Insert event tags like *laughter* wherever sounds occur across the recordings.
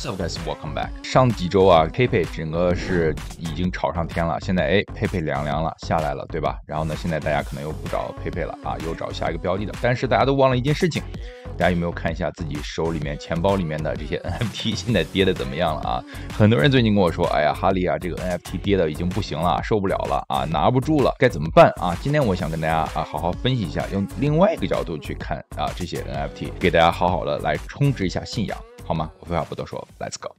So guys, welcome back。上几周啊，PayPay 整个是已经炒上天了，现在哎，PayPay 凉凉了，下来了，对吧？然后呢，现在大家可能又不找 PayPay 了啊，又找下一个标的的。但是大家都忘了一件事情，大家有没有看一下自己手里面、钱包里面的这些 *laughs* NFT 现在跌的怎么样了啊？很多人最近跟我说，哎呀，哈利啊，这个 NFT 跌的已经不行了，受不了了啊，拿不住了，该怎么办啊？今天我想跟大家啊好好分析一下，用另外一个角度去看啊这些 NFT，给大家好好的来充值一下信仰。好吗？我废话不多说，Let's go。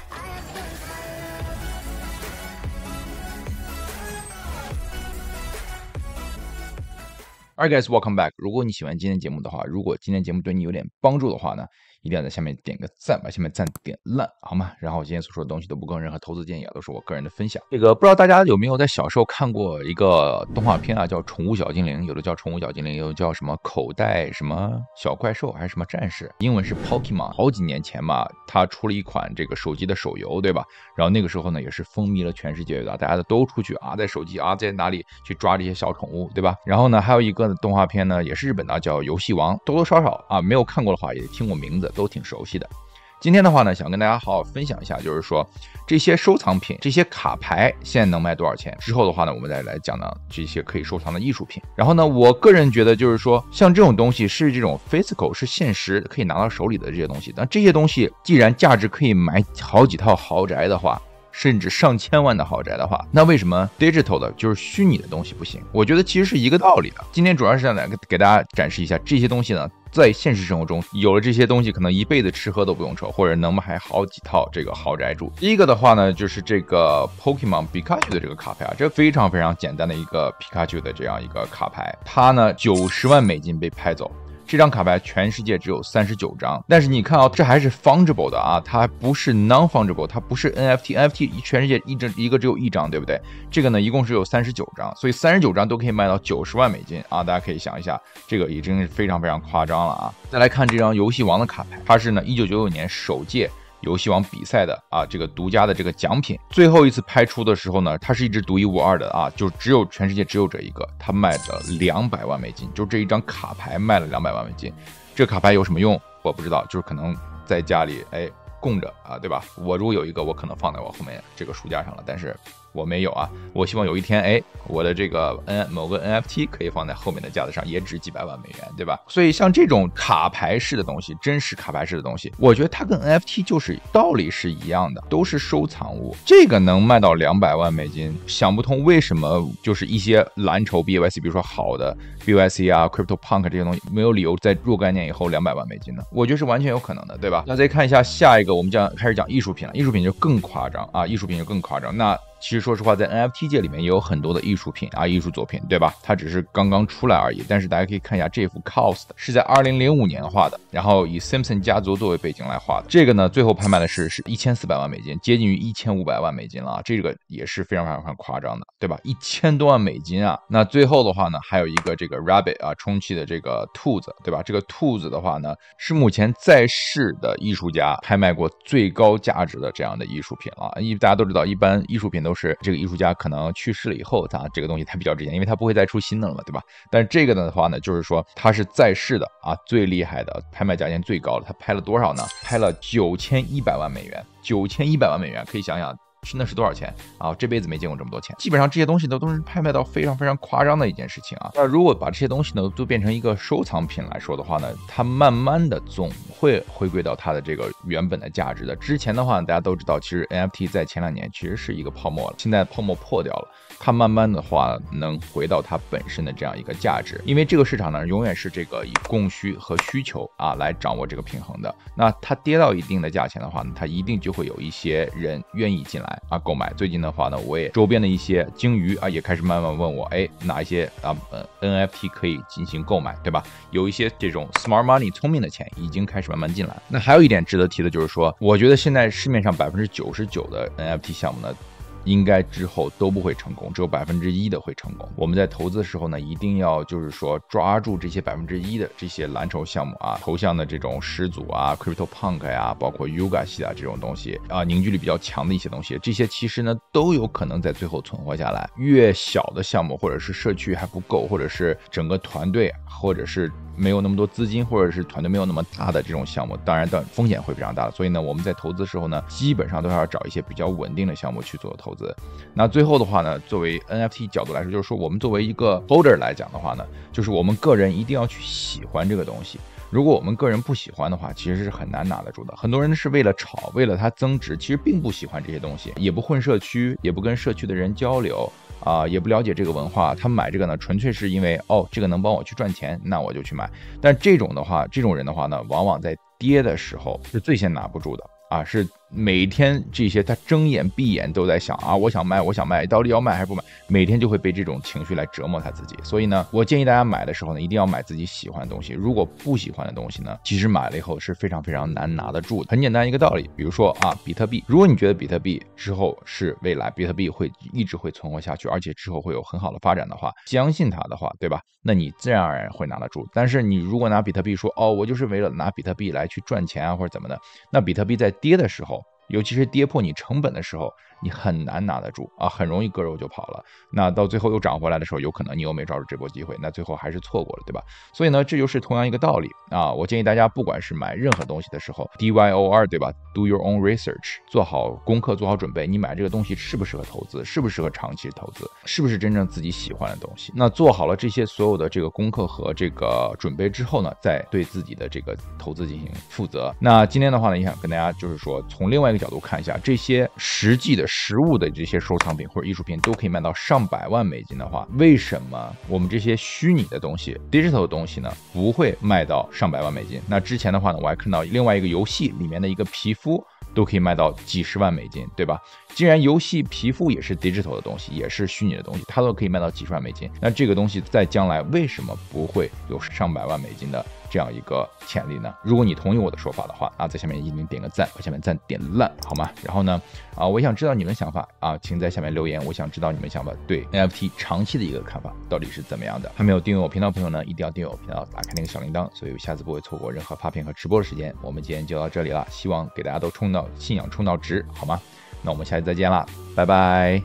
Hi, guys, welcome back。如果你喜欢今天节目的话，如果今天节目对你有点帮助的话呢？一定要在下面点个赞，把下面赞点烂，好吗？然后我今天所说的东西都不跟任何投资建议啊，都是我个人的分享。这个不知道大家有没有在小时候看过一个动画片啊，叫《宠物小精灵》，有的叫《宠物小精灵》，有的叫什么口袋什么小怪兽还是什么战士，英文是 Pokemon。好几年前嘛，它出了一款这个手机的手游，对吧？然后那个时候呢，也是风靡了全世界的，大家都出去啊，在手机啊，在哪里去抓这些小宠物，对吧？然后呢，还有一个动画片呢，也是日本的，叫《游戏王》，多多少少啊，没有看过的话也听过名字。都挺熟悉的。今天的话呢，想跟大家好好分享一下，就是说这些收藏品、这些卡牌现在能卖多少钱？之后的话呢，我们再来讲讲这些可以收藏的艺术品。然后呢，我个人觉得就是说，像这种东西是这种 physical 是现实可以拿到手里的这些东西。但这些东西既然价值可以买好几套豪宅的话，甚至上千万的豪宅的话，那为什么 digital 的就是虚拟的东西不行？我觉得其实是一个道理的。今天主要是想来给大家展示一下这些东西呢。在现实生活中，有了这些东西，可能一辈子吃喝都不用愁，或者能买好几套这个豪宅住。第一个的话呢，就是这个 Pokemon Pikachu 的这个卡牌啊，这非常非常简单的一个 Pikachu 的这样一个卡牌，它呢九十万美金被拍走。这张卡牌全世界只有三十九张，但是你看啊，这还是 fungible 的啊，它不是 non fungible，它不是 NFT，NFT 全世界一张一个只有一张，对不对？这个呢一共是有三十九张，所以三十九张都可以卖到九十万美金啊！大家可以想一下，这个已经是非常非常夸张了啊！再来看这张游戏王的卡牌，它是呢一九九九年首届。游戏王比赛的啊，这个独家的这个奖品，最后一次拍出的时候呢，它是一只独一无二的啊，就只有全世界只有这一个，它卖了两百万美金，就这一张卡牌卖了两百万美金。这卡牌有什么用？我不知道，就是可能在家里哎供着啊，对吧？我如果有一个，我可能放在我后面这个书架上了，但是。我没有啊，我希望有一天，哎，我的这个 N 某个 NFT 可以放在后面的架子上，也值几百万美元，对吧？所以像这种卡牌式的东西，真实卡牌式的东西，我觉得它跟 NFT 就是道理是一样的，都是收藏物。这个能卖到两百万美金，想不通为什么就是一些蓝筹 BYC，比如说好的 BYC 啊、Crypto Punk 这些东西，没有理由在若干年以后两百万美金呢？我觉得是完全有可能的，对吧？那再看一下下一个，我们讲开始讲艺术品了，艺术品就更夸张啊，艺术品就更夸张。那其实说实话，在 NFT 界里面也有很多的艺术品啊，艺术作品，对吧？它只是刚刚出来而已。但是大家可以看一下这幅 Cost 是在2005年画的，然后以 Simpson 家族作为背景来画的。这个呢，最后拍卖的是是一千四百万美金，接近于一千五百万美金了啊！这个也是非常非常非常夸张的，对吧？一千多万美金啊！那最后的话呢，还有一个这个 Rabbit 啊，充气的这个兔子，对吧？这个兔子的话呢，是目前在世的艺术家拍卖过最高价值的这样的艺术品了。因为大家都知道，一般艺术品都都是这个艺术家。可能去世了以后，他这个东西才比较值钱，因为它不会再出新的了嘛，对吧？但是这个的话呢，就是说他是在世的啊，最厉害的，拍卖价钱最高的，他拍了多少呢？拍了九千一百万美元，九千一百万美元，可以想想。是那是多少钱啊？这辈子没见过这么多钱。基本上这些东西呢都是拍卖到非常非常夸张的一件事情啊。那如果把这些东西呢都变成一个收藏品来说的话呢，它慢慢的总会回归到它的这个原本的价值的。之前的话大家都知道，其实 NFT 在前两年其实是一个泡沫了，现在泡沫破掉了，它慢慢的话能回到它本身的这样一个价值。因为这个市场呢永远是这个以供需和需求啊来掌握这个平衡的。那它跌到一定的价钱的话呢，它一定就会有一些人愿意进来。啊，购买最近的话呢，我也周边的一些鲸鱼啊，也开始慢慢问我，哎，哪一些啊，呃，NFT 可以进行购买，对吧？有一些这种 smart money 聪明的钱已经开始慢慢进来。那还有一点值得提的就是说，我觉得现在市面上百分之九十九的 NFT 项目呢。应该之后都不会成功，只有百分之一的会成功。我们在投资的时候呢，一定要就是说抓住这些百分之一的这些蓝筹项目啊，头像的这种始祖啊，Crypto Punk 呀，包括 Yuga 系啊这种东西啊，凝聚力比较强的一些东西，这些其实呢都有可能在最后存活下来。越小的项目或者是社区还不够，或者是整个团队或者是。没有那么多资金，或者是团队没有那么大的这种项目，当然的风险会非常大。所以呢，我们在投资的时候呢，基本上都要找一些比较稳定的项目去做投资。那最后的话呢，作为 NFT 角度来说，就是说我们作为一个 holder 来讲的话呢，就是我们个人一定要去喜欢这个东西。如果我们个人不喜欢的话，其实是很难拿得住的。很多人是为了炒，为了它增值，其实并不喜欢这些东西，也不混社区，也不跟社区的人交流啊，也不了解这个文化。他们买这个呢，纯粹是因为哦，这个能帮我去赚钱，那我就去买。但这种的话，这种人的话呢，往往在跌的时候是最先拿不住的啊，是。每天这些他睁眼闭眼都在想啊，我想卖，我想卖，到底要卖还是不买？每天就会被这种情绪来折磨他自己。所以呢，我建议大家买的时候呢，一定要买自己喜欢的东西。如果不喜欢的东西呢，其实买了以后是非常非常难拿得住的。很简单一个道理，比如说啊，比特币，如果你觉得比特币之后是未来，比特币会一直会存活下去，而且之后会有很好的发展的话，相信它的话，对吧？那你自然而然会拿得住。但是你如果拿比特币说哦，我就是为了拿比特币来去赚钱啊，或者怎么的，那比特币在跌的时候。尤其是跌破你成本的时候。你很难拿得住啊，很容易割肉就跑了。那到最后又涨回来的时候，有可能你又没抓住这波机会，那最后还是错过了，对吧？所以呢，这就是同样一个道理啊。我建议大家，不管是买任何东西的时候，D Y O R，对吧？Do your own research，做好功课，做好准备。你买这个东西适不适合投资？适不适合长期投资？是不是真正自己喜欢的东西？那做好了这些所有的这个功课和这个准备之后呢，再对自己的这个投资进行负责。那今天的话呢，也想跟大家就是说，从另外一个角度看一下这些实际的实物的这。些收藏品或者艺术品都可以卖到上百万美金的话，为什么我们这些虚拟的东西、digital 的东西呢，不会卖到上百万美金？那之前的话呢，我还看到另外一个游戏里面的一个皮肤都可以卖到几十万美金，对吧？既然游戏皮肤也是 digital 的东西，也是虚拟的东西，它都可以卖到几十万美金，那这个东西在将来为什么不会有上百万美金的？这样一个潜力呢？如果你同意我的说法的话啊，在下面一定点个赞，把下面赞点烂，好吗？然后呢，啊，我想知道你们想法啊，请在下面留言，我想知道你们想法对 NFT 长期的一个看法到底是怎么样的？还没有订阅我频道的朋友呢，一定要订阅我频道，打开那个小铃铛，所以下次不会错过任何发片和直播的时间。我们今天就到这里了，希望给大家都充到信仰充到值，好吗？那我们下期再见啦，拜拜。